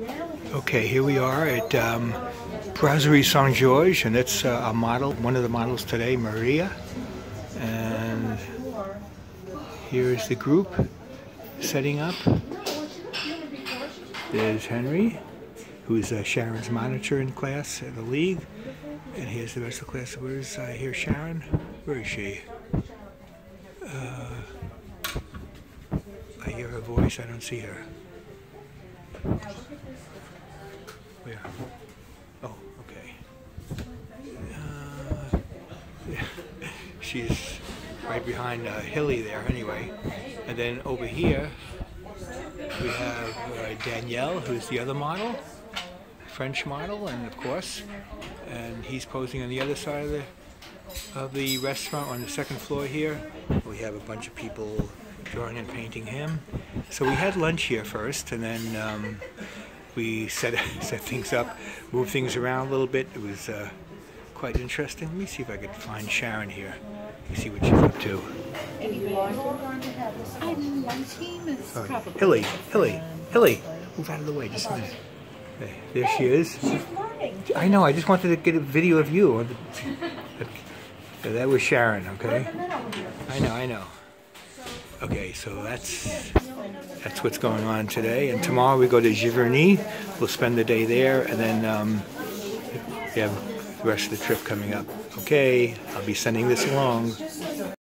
Okay, here we are at um, Brasserie Saint Georges, and it's uh, a model, one of the models today, Maria. And here's the group setting up. There's Henry, who's uh, Sharon's monitor in class at the league. And here's the rest of the class. Where's uh, here Sharon? Where is she? Uh, I hear her voice. I don't see her. Where? Oh, okay. Uh, she's right behind uh, Hilly there, anyway. And then over here, we have uh, Danielle, who's the other model, French model, and of course, and he's posing on the other side of the of the restaurant on the second floor here. We have a bunch of people drawing and painting him. So we had lunch here first, and then um, we set set things up, moved things around a little bit. It was uh, quite interesting. Let me see if I could find Sharon here. Let me see what she's up to. I'm one team is probably. Hilly, Hilly, Hilly, move out of the way just a minute. There, there she is. I know. I just wanted to get a video of you. So that was Sharon. Okay. I know. I know. Okay, so that's that's what's going on today. And tomorrow we go to Giverny. We'll spend the day there, and then um, we have the rest of the trip coming up. Okay, I'll be sending this along.